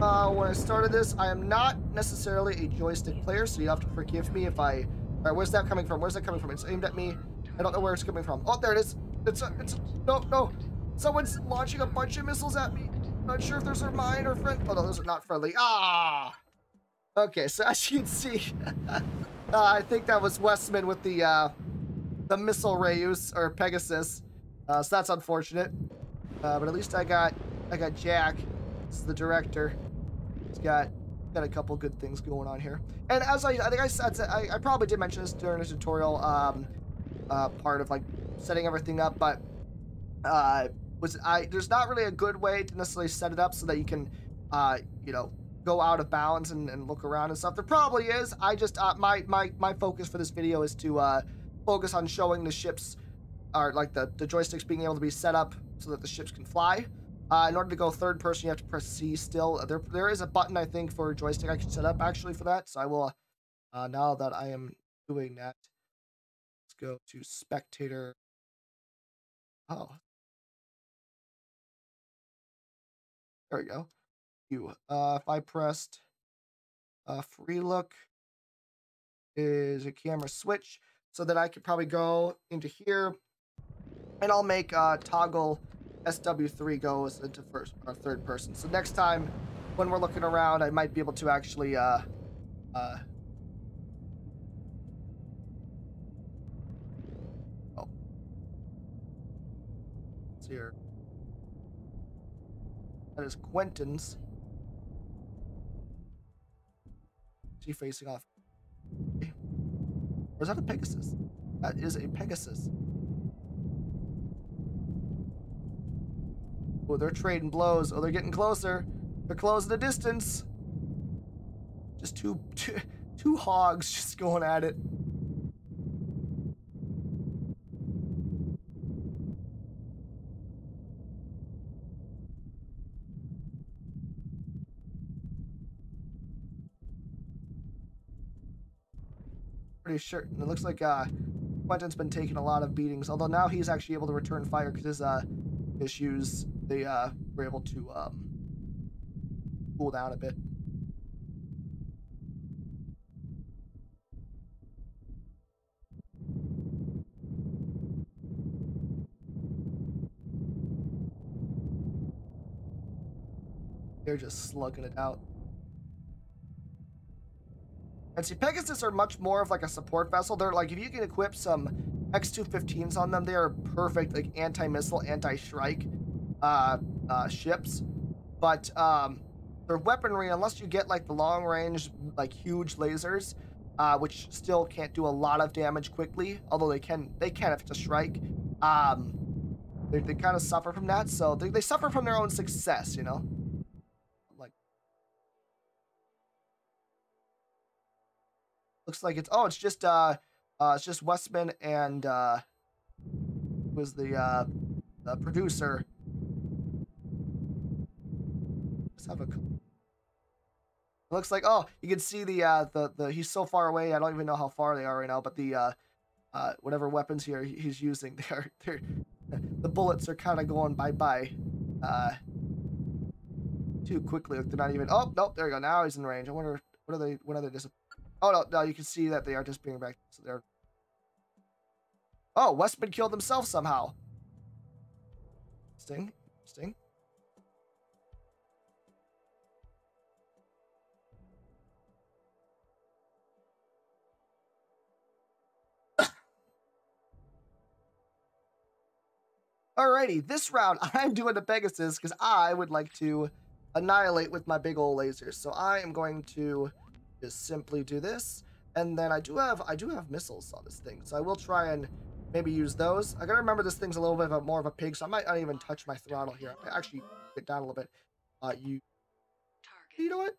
uh, when I started this, I am not necessarily a joystick player, so you have to forgive me if I... Alright, where's that coming from? Where's that coming from? It's aimed at me. I don't know where it's coming from. Oh, there it is. It's a, it's a, no, no. Someone's launching a bunch of missiles at me. Not sure if those are mine or friend. Oh, no, those are not friendly. Ah! Okay, so as you can see, uh, I think that was Westman with the, uh, the missile Rayus, or Pegasus. Uh, so that's unfortunate. Uh, but at least I got, I got Jack. This is the director. He's got got a couple good things going on here. And as I, I think I said, I, I probably did mention this during the tutorial um, uh, part of like setting everything up, but uh, was I there's not really a good way to necessarily set it up so that you can, uh, you know, go out of bounds and, and look around and stuff. There probably is. I just uh, my my my focus for this video is to uh, focus on showing the ships, or like the the joysticks being able to be set up so that the ships can fly. Uh, in order to go third person, you have to press C still. There, there is a button, I think, for joystick I can set up actually for that. So I will, uh, now that I am doing that, let's go to spectator. Oh. There we go. You, uh, if I pressed uh, free look is a camera switch so that I could probably go into here and I'll make uh, toggle SW3 goes into first or third person. So next time when we're looking around, I might be able to actually uh uh Oh. See here. That is Quentin's. Is he facing off? Or is that a Pegasus? That is a Pegasus. Oh, they're trading blows. Oh, they're getting closer. They're closing the distance. Just two, two, two hogs just going at it. Pretty sure. It looks like uh, Quentin's been taking a lot of beatings, although now he's actually able to return fire because his uh, issues they uh, were able to um, cool down a bit. They're just slugging it out. And see, Pegasus are much more of like a support vessel. They're like, if you can equip some X-215s on them, they are perfect, like anti-missile, anti-strike uh, uh, ships. But um, their weaponry, unless you get like the long range, like huge lasers, uh, which still can't do a lot of damage quickly, although they can they can if it's a Shrike. Um, they, they kind of suffer from that, so they, they suffer from their own success, you know. Like, looks like it's oh, it's just uh, uh it's just Westman and uh, was the uh, the producer. Let's have a. Looks like oh, you can see the uh the the he's so far away. I don't even know how far they are right now, but the uh, uh whatever weapons here he's using, they're they're the bullets are kind of going bye bye, uh, too quickly. Like they're not even. Oh nope, there you go. Now he's in range. I wonder what are they? What are they? Dis- oh no, no, you can see that they are just being back. So they're. Oh, Westman killed himself somehow. Interesting. Alrighty, this round I'm doing the Pegasus because I would like to annihilate with my big old lasers. So I am going to just simply do this. And then I do have I do have missiles on this thing. So I will try and maybe use those. I gotta remember this thing's a little bit of a, more of a pig, so I might not even touch my throttle here. I actually get down a little bit. Uh you you know what?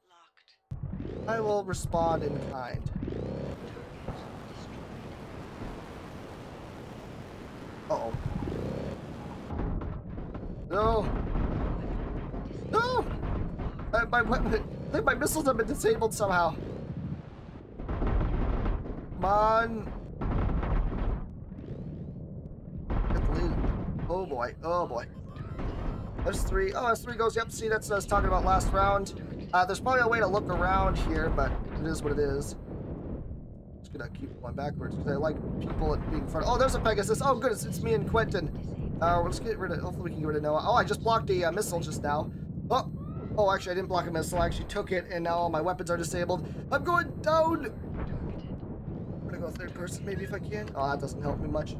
I will respond in kind. Uh-oh. No! No! Uh, my, my, my missiles have been disabled somehow. Come on. Oh boy. Oh boy. S3. Oh, S3 goes. Yep, see, that's what I was talking about last round. Uh, there's probably a way to look around here, but it is what it is. Just gonna keep going backwards because I like people at being front. Oh, there's a Pegasus. Oh, good. It's, it's me and Quentin. Uh, let's get rid of. Hopefully, we can get rid of Noah. Oh, I just blocked a uh, missile just now. Oh, oh, actually, I didn't block a missile. I actually took it, and now all my weapons are disabled. I'm going down. I'm gonna go third person, maybe if I can. Oh, that doesn't help me much.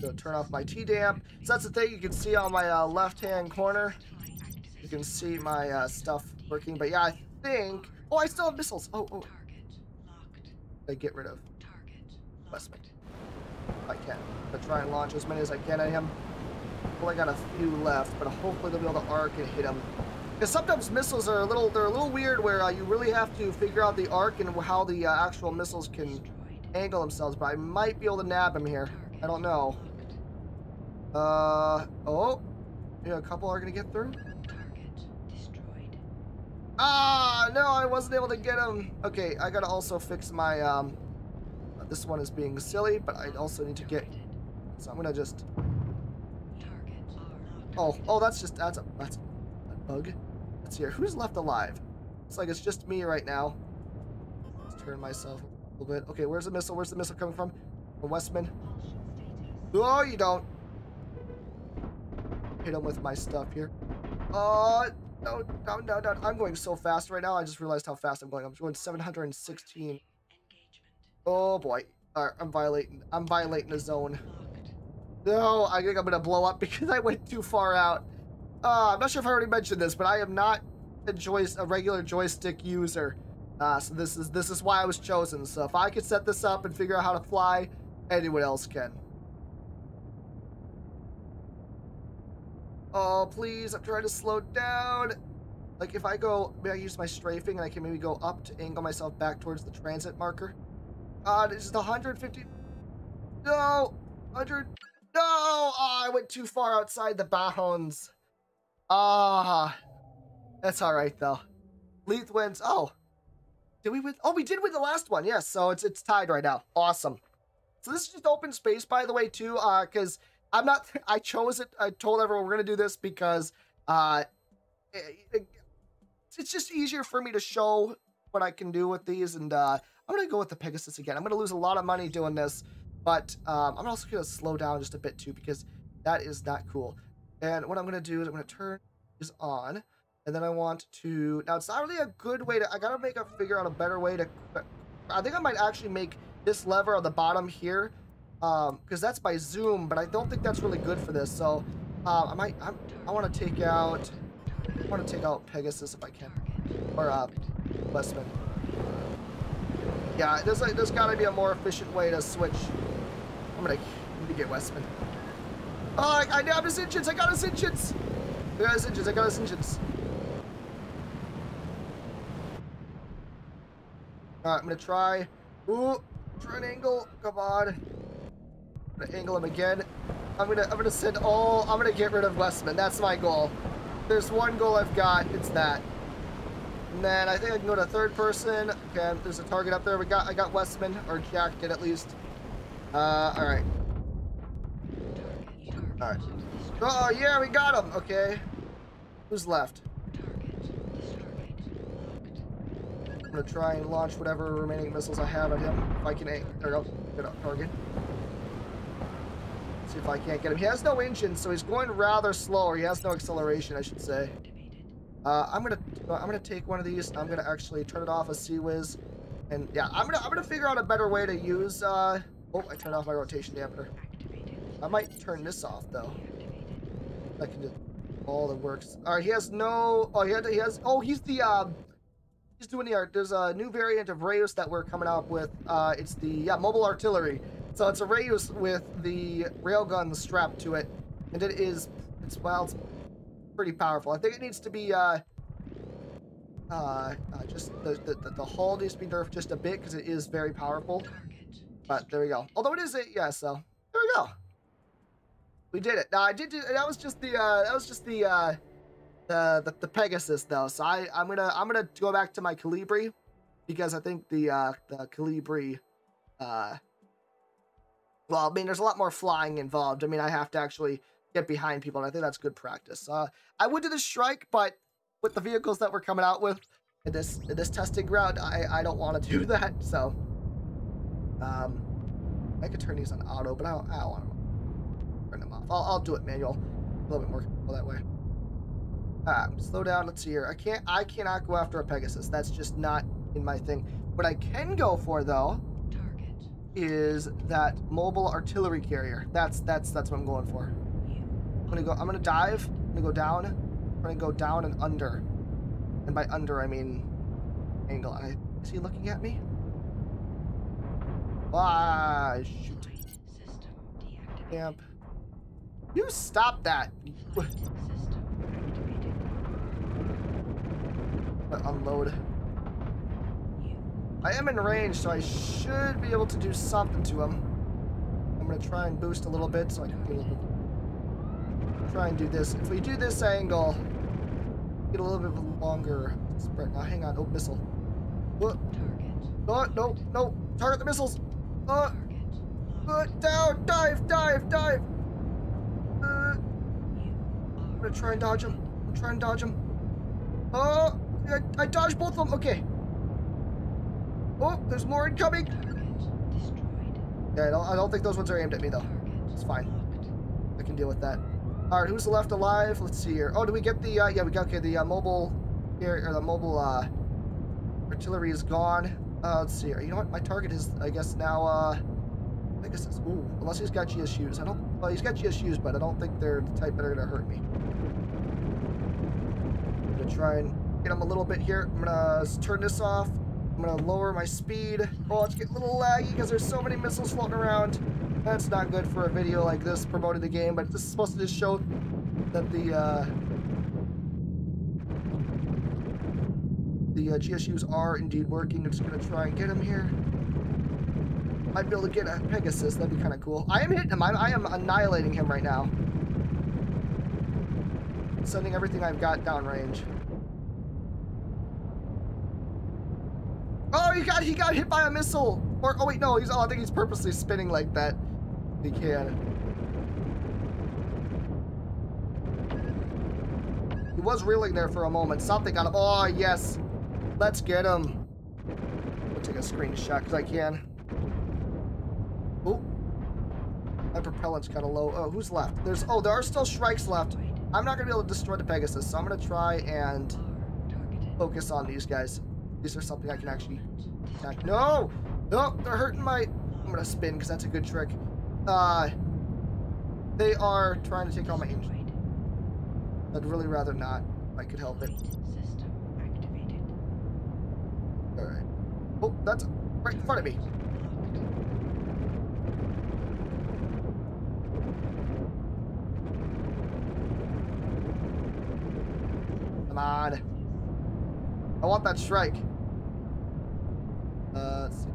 Gonna turn off my T-damp. So that's the thing. You can see on my uh, left-hand corner. You can see my uh, stuff working. But yeah, I think. Oh, I still have missiles. Oh, oh. I get rid of Westman. I can. I'm try and launch as many as I can at him. Only got a few left, but hopefully they'll be able to arc and hit him. Because sometimes missiles are a little, they're a little weird where uh, you really have to figure out the arc and how the uh, actual missiles can angle themselves. But I might be able to nab him here. I don't know. Uh, oh. Yeah, a couple are gonna get through. Target destroyed. Ah, no, I wasn't able to get him. Okay, I gotta also fix my, um, this one is being silly, but I also need to get, so I'm gonna just, oh, oh, that's just, that's a, that's a bug. Let's see here, who's left alive? It's like it's just me right now. Let's turn myself a little bit. Okay, where's the missile? Where's the missile coming from? From Westman? Oh, you don't. Hit him with my stuff here. Oh, no, no, no, no. I'm going so fast right now. I just realized how fast I'm going. I'm going 716. Oh boy. Alright, I'm violating. I'm violating the zone. No, I think I'm gonna blow up because I went too far out. Uh, I'm not sure if I already mentioned this, but I am not a joy a regular joystick user. Uh, so this is this is why I was chosen. So if I could set this up and figure out how to fly, anyone else can. Oh, please, I'm trying to slow down. Like, if I go, maybe I use my strafing and I can maybe go up to angle myself back towards the transit marker. God, it's just 150. No! 100. No! Oh, I went too far outside the bounds. Ah. That's alright, though. Leith wins. Oh. Did we win? Oh, we did win the last one. Yes, so it's it's tied right now. Awesome. So this is just open space, by the way, too, uh, because I'm not. I chose it. I told everyone we're gonna do this because uh, it, it, it's just easier for me to show what I can do with these, and uh, I'm gonna go with the Pegasus again. I'm gonna lose a lot of money doing this, but um, I'm also gonna slow down just a bit too because that is not cool. And what I'm gonna do is I'm gonna turn this on, and then I want to. Now it's not really a good way to. I gotta make a figure out a better way to. I think I might actually make this lever on the bottom here um because that's by zoom but i don't think that's really good for this so Uh, I might. I'm, I want to take out. I want to take out Pegasus if I can, or uh, Westman. Yeah, there's like, there's got to be a more efficient way to switch. I'm gonna, I'm gonna get Westman. Oh, I, I have his engines. I got his engines. I got his engines. I got his engines. All right, I'm gonna try. Ooh, try an angle. Come on. I'm gonna angle him again. I'm gonna, I'm gonna send all. I'm gonna get rid of Westman. That's my goal. There's one goal I've got. It's that. And then I think I can go to third person. Okay, there's a target up there. We got, I got Westman or Jack did at least. Uh, all right. All right. Oh yeah, we got him. Okay. Who's left? I'm gonna try and launch whatever remaining missiles I have at him. If I can, aim. there we go. Good up target. See if I can't get him. He has no engine, so he's going rather slow. Or he has no acceleration, I should say. Uh, I'm gonna, I'm gonna take one of these. I'm gonna actually turn it off as CIWS, and yeah, I'm gonna, I'm gonna figure out a better way to use. Uh, oh, I turned off my rotation dampener. I might turn this off though. I can do all that works. All right, he has no. Oh, he had. He has. Oh, he's the. Um, he's doing the art. There's a new variant of Rayus that we're coming out with. Uh, it's the yeah mobile artillery. So it's a Rayus with the railgun strapped to it, and it is. It's well, it's pretty powerful. I think it needs to be. Uh, uh, uh just the, the the hull needs to be nerfed just a bit because it is very powerful. But there we go. Although it is a yeah, so there we go. We did it. Now I did. Do, that was just the. Uh, that was just the. Uh, the, the the Pegasus though. So I I'm gonna I'm gonna go back to my Colibri because I think the uh, the Colibri. Uh, well, I mean, there's a lot more flying involved. I mean, I have to actually get behind people, and I think that's good practice. Uh, I would do the Shrike, but with the vehicles that we're coming out with in this in this testing ground, I I don't want to do that. So, um, I could turn these on auto, but I don't, I don't want to turn them off. I'll, I'll do it manual. A little bit more comfortable that way. Ah, slow down. Let's see here. I can't. I cannot go after a Pegasus. That's just not in my thing. What I can go for though is that mobile artillery carrier. That's that's that's what I'm going for. I'm gonna go. I'm gonna dive. I'm gonna go down. I'm gonna go down and under. And by under, I mean angle. I, is he looking at me? Ah, shoot. Camp. You stop that. Unload. I am in range, so I should be able to do something to him. I'm gonna try and boost a little bit so I can get a little bit. Try and do this. If we do this angle, get a little bit longer spread. Now, hang on. Oh, missile. What? Oh, no, no. Target the missiles. Uh, uh, down. Dive, dive, dive. Uh, I'm gonna try and dodge him. I'm trying to dodge him. Oh, I, I dodged both of them. Okay. Oh, there's more incoming. Destroyed. Yeah, I don't, I don't think those ones are aimed at me, though. It's fine. I can deal with that. All right, who's left alive? Let's see here. Oh, do we get the, uh, yeah, we got, okay, the uh, mobile, here, or the mobile, uh, artillery is gone. Uh, let's see here. You know what? My target is, I guess, now, uh, I guess it's, ooh, unless he's got GSUs. I don't, well, he's got GSUs, but I don't think they're the type that are going to hurt me. I'm going to try and get him a little bit here. I'm going to turn this off. I'm going to lower my speed. Oh, it's getting a little laggy because there's so many missiles floating around. That's not good for a video like this promoting the game, but this is supposed to just show that the, uh, the uh, GSUs are indeed working. I'm just to try and get him here. Might be able to get a Pegasus. That'd be kind of cool. I am hitting him. I, I am annihilating him right now. Sending everything I've got downrange. Oh, he got he got hit by a missile. Or oh wait, no, he's oh I think he's purposely spinning like that. He can. He was reeling there for a moment. Something got him. Oh yes. Let's get him. I'll take a screenshot because I can. Oh. My propellant's kind of low. Oh, who's left? There's oh, there are still Shrikes left. I'm not gonna be able to destroy the Pegasus, so I'm gonna try and focus on these guys. Is there something I can actually attack? No! No, they're hurting my... I'm gonna spin because that's a good trick. Uh, they are trying to take all my engine. I'd really rather not. If I could help it. System activated. All right. Oh, that's right in front of me. Come on. I want that Shrike. Uh, let's see.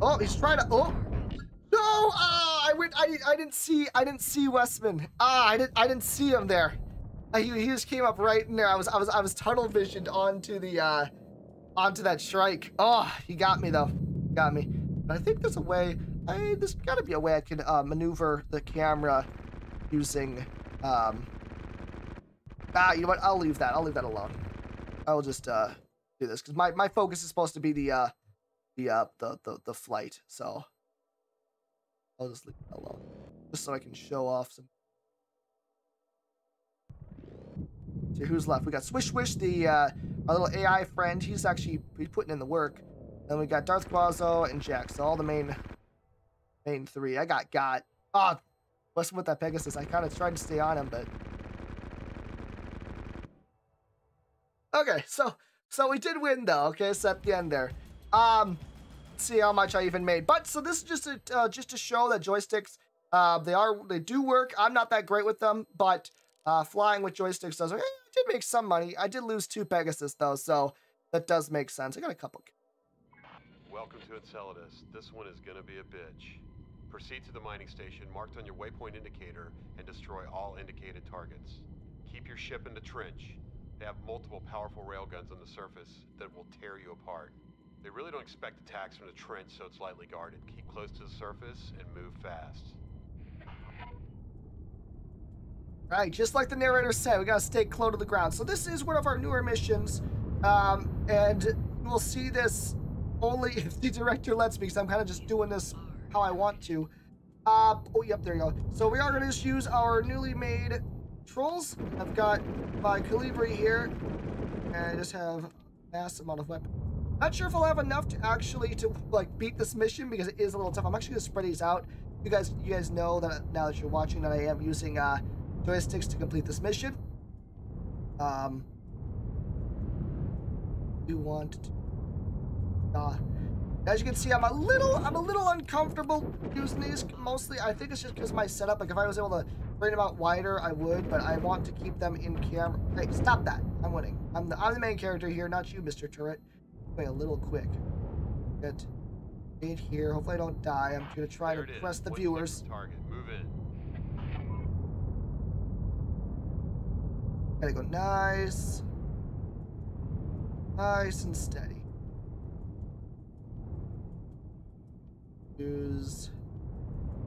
Oh, he's trying to. Oh, no! Ah, I went. I, I didn't see. I didn't see Westman. Ah, I didn't. I didn't see him there. Uh, he, he just came up right in there. I was. I was. I was tunnel visioned onto the. uh onto that Shrike. Oh, he got me though. Got me. But I think there's a way. I, there's got to be a way I can uh, maneuver the camera using. Um, ah, you know what? I'll leave that. I'll leave that alone. I'll just uh, do this because my, my focus is supposed to be the uh, the uh, the, the the flight. So I'll just leave that alone, just so I can show off some. See who's left. We got Swish Swish, the uh, our little AI friend. He's actually he's putting in the work. Then we got Darth Quazo and Jack. So all the main main three. I got got. Ah, oh, what's with that Pegasus? I kind of tried to stay on him, but okay. So so we did win though. Okay, so at the end there. Um, see how much I even made. But so this is just a uh, just to show that joysticks. Uh, they are they do work. I'm not that great with them, but uh, flying with joysticks does. Eh, I did make some money. I did lose two Pegasus though, so that does make sense. I got a couple. Welcome to Enceladus. This one is gonna be a bitch. Proceed to the mining station marked on your waypoint indicator and destroy all indicated targets. Keep your ship in the trench. They have multiple powerful railguns on the surface that will tear you apart. They really don't expect attacks from the trench, so it's lightly guarded. Keep close to the surface and move fast. Right, just like the narrator said, we gotta stay close to the ground. So this is one of our newer missions, um, and we'll see this only if the director lets me, because I'm kind of just doing this how I want to. Uh, oh, yep, there you go. So we are gonna just use our newly made trolls. I've got my Colibri here, and I just have a mass amount of weapons. Not sure if I'll have enough to actually to like beat this mission because it is a little tough. I'm actually gonna spread these out. You guys, you guys know that now that you're watching that I am using uh, joysticks to complete this mission. Um, we want to, uh, as you can see, I'm a little, I'm a little uncomfortable using these. Mostly, I think it's just because my setup. Like, if I was able to bring them out wider, I would. But I want to keep them in camera. Hey, stop that! I'm winning. I'm the, I'm the main character here, not you, Mr. Turret. Going a little quick. Get in here. Hopefully, I don't die. I'm gonna try There to press the One viewers. Target. Move in. Gotta go nice. Nice and steady. Use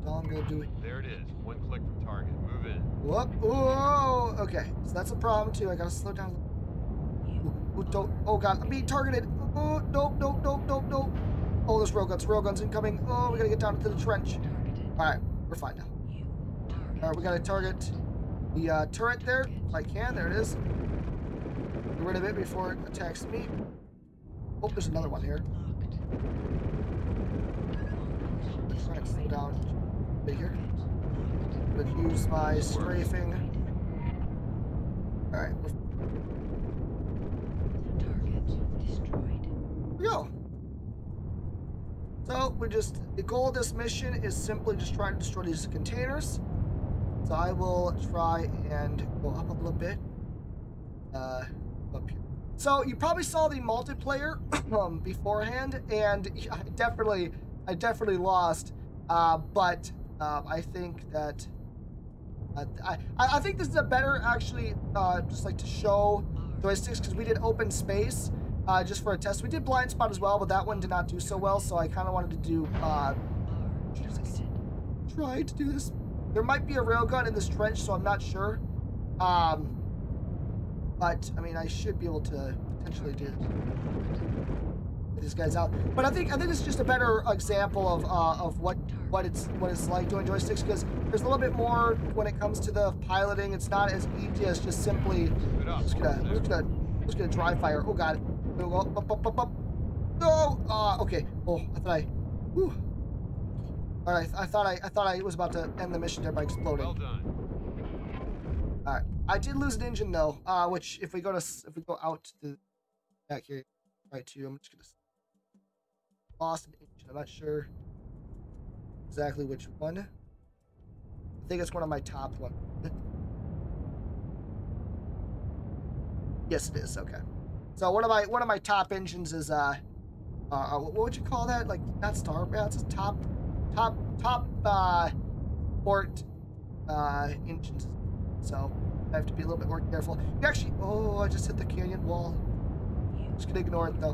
dongle do it. There it is. One click from target. Move in. Whoop. Whoa. Okay. So that's a problem too. I gotta slow down. Ooh, ooh, don't. Oh god. I'm being targeted. Oh, nope, nope, nope, nope, nope. Oh, there's railguns. Railguns incoming. Oh, we gotta get down into the trench. Alright. We're fine now. Alright, we gotta target the uh, turret there. If I can. There it is. Get rid of it before it attacks me. Oh, there's another one here. Locked. Try and slow down bigger. But use my strafing. Alright, Target destroyed. Go. So we just the goal of this mission is simply just trying to destroy these containers. So I will try and go up a little bit. Uh, up here. So you probably saw the multiplayer um, beforehand, and I definitely, I definitely lost. Uh, but uh, I think that uh, I, I I think this is a better actually, uh, just like to show joysticks because we did open space uh, just for a test. We did blind spot as well, but that one did not do so well. So I kind of wanted to do uh, try to do this. There might be a railgun in this trench, so I'm not sure. Um, but I mean, I should be able to potentially do these guys out. But I think I think it's just a better example of uh, of what what it's what it's like doing joysticks because there's a little bit more when it comes to the piloting. It's not as easy as just simply just gonna just gonna just gonna dry fire. Oh god. Go, go, up, up, up, up, up. No. Uh, okay. Oh, I thought I. Whew. All right. I thought I I thought I was about to end the mission there by exploding. Well done. All right. I did lose an engine though, uh, which if we go to if we go out to back here, right to I'm just gonna lost an engine. I'm not sure exactly which one. I think it's one of my top one. yes, it is. Okay. So one of my one of my top engines is uh, uh what would you call that? Like not star? Yeah, it's a top top top uh port uh engines. So I have to be a little bit more careful. You actually, oh, I just hit the canyon wall. Just gonna ignore it though,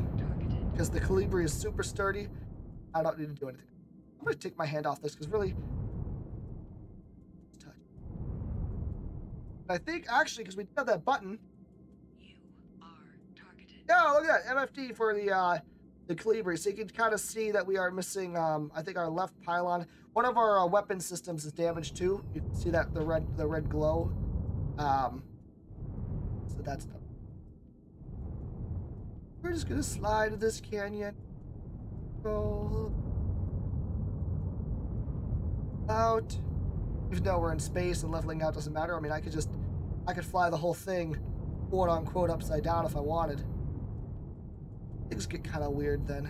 because the Colibri is super sturdy. I don't need to do anything. I'm gonna take my hand off this because really, touch. I think actually, because we did have that button. Yeah, look at that MFD for the uh, the Colibri. So you can kind of see that we are missing. Um, I think our left pylon. One of our uh, weapon systems is damaged too. You can see that the red the red glow. Um, so that's. We're just gonna slide this canyon. Out. Even though we're in space and leveling out doesn't matter. I mean, I could just, I could fly the whole thing, quote unquote, upside down if I wanted. Things get kind of weird then.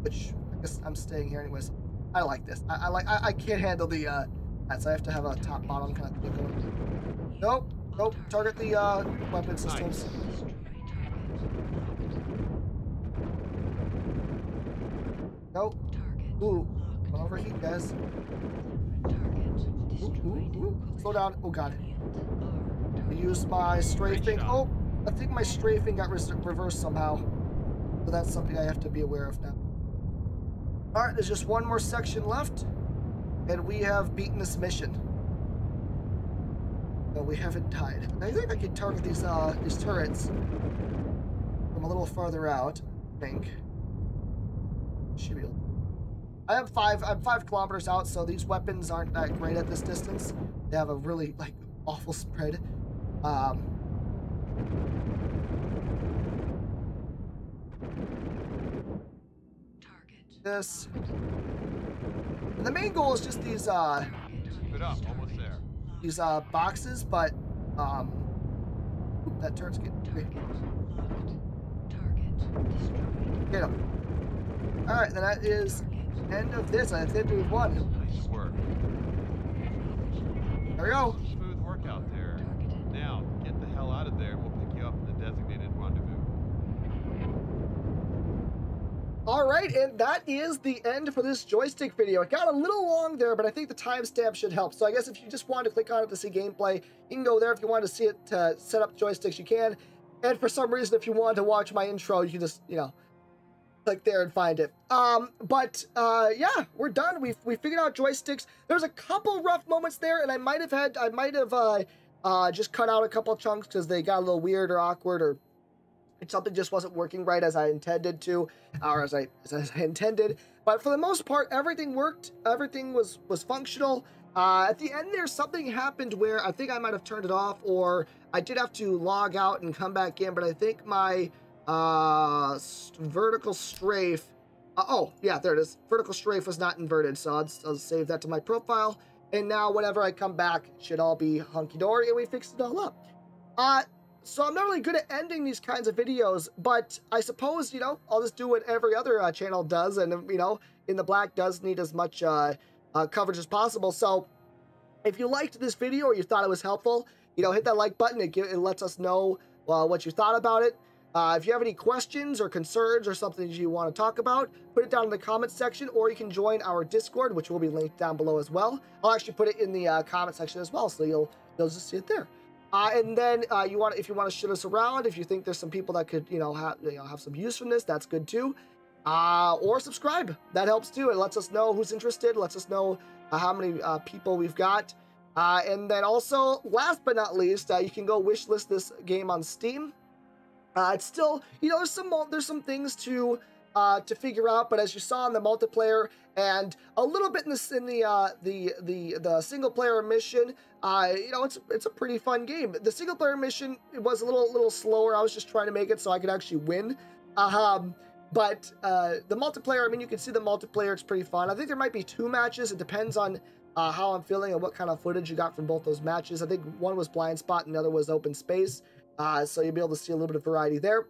Which I guess I'm staying here anyways. I like this. I, I like. I, I can't handle the. uh that, so I have to have a top bottom kind of thing going. Nope. Nope. Target the uh, weapon systems. Nope. target. Target. Ooh. Locked. Don't overheat, guys. Ooh, ooh, ooh. Slow down. Oh god. Are I targeted. used my strafing. Oh, I think my strafing got res- reversed somehow. So that's something I have to be aware of now. All right, there's just one more section left, and we have beaten this mission. No, we haven't died. I think I can target these uh these turrets from a little farther out. I think. Should be. I am five. I'm five kilometers out, so these weapons aren't that great at this distance. They have a really like awful spread. Um, Target. This. And the main goal is just these uh Keep it up, almost there. these uh boxes, but um oop, that turret's getting Target locked. Target destroyed. get him. All right, then that is end of this. I think we've won. Nice work. There we go. Smooth work out there. Targeted. Now, get the hell out of there and we'll pick you up in the designated rendezvous. All right, and that is the end for this joystick video. It got a little long there, but I think the timestamp should help. So I guess if you just wanted to click on it to see gameplay, you can go there. If you wanted to see it to set up joysticks, you can. And for some reason, if you wanted to watch my intro, you can just, you know, click there and find it. Um, but uh, yeah, we're done. We we figured out joysticks. There's a couple rough moments there, and I might have had, I might have uh, uh, just cut out a couple chunks because they got a little weird or awkward or something just wasn't working right as I intended to, or as I as I intended. But for the most part, everything worked. Everything was was functional. Uh, at the end, there something happened where I think I might have turned it off, or I did have to log out and come back in. But I think my uh, vertical strafe. Uh, oh, yeah, there it is. Vertical strafe was not inverted, so I'll, I'll save that to my profile. And now, whenever I come back, should all be hunky dory, and we fixed it all up. Uh, so I'm not really good at ending these kinds of videos, but I suppose, you know, I'll just do what every other uh, channel does, and, you know, In the Black does need as much uh, uh, coverage as possible. So if you liked this video or you thought it was helpful, you know, hit that like button. It, it lets us know uh, what you thought about it. Uh, if you have any questions or concerns or something you want to talk about, put it down in the comments section, or you can join our Discord, which will be linked down below as well. I'll actually put it in the uh, comment section as well, so you'll you'll just see it there. Uh, and then uh, you want if you want to shit us around, if you think there's some people that could you know have you know have some use from this, that's good too. Uh, or subscribe, that helps too. It lets us know who's interested, lets us know uh, how many uh, people we've got. Uh, and then also, last but not least, you can go wish list this game on Steam. It's still, you know, there's some there's some things to uh, to figure out, but as you saw in the multiplayer and a little bit in this in the uh, the the the single player mission, uh, you know, it's it's a pretty fun game. The single player mission it was a little little slower. I was just trying to make it so I could actually win. Um, But uh, the multiplayer, I mean, you can see the multiplayer. It's pretty fun. I think there might be two matches. It depends on uh, how I'm feeling and what kind of footage you got from both those matches. I think one was blind spot and the other was open space. Uh, so you'll be able to see a little bit of variety there.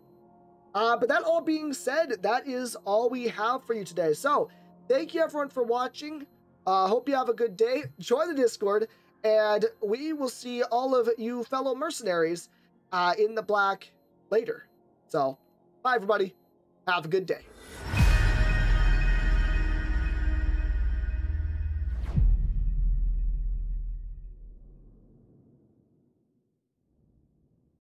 Uh, but that all being said, that is all we have for you today. So thank you everyone for watching. Uh, hope you have a good day. Join the Discord, and we will see all of you fellow mercenaries uh, in the black later. So, bye everybody. Have a good day.